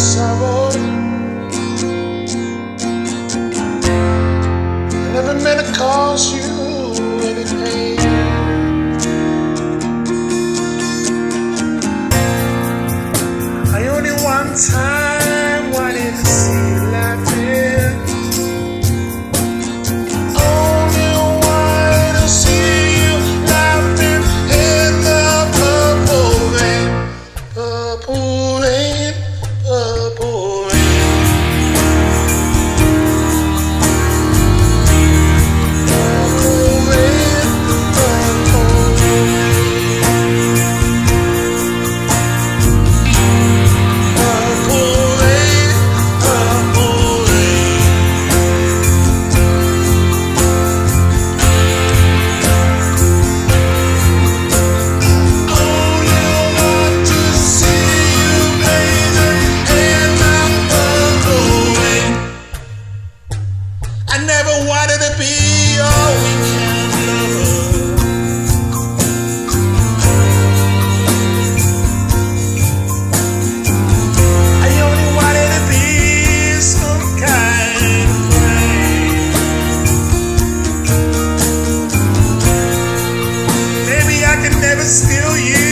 I Never meant to cause you. I never wanted to be your weekend lover. I only wanted to be some kind of friend. Maybe I could never steal you.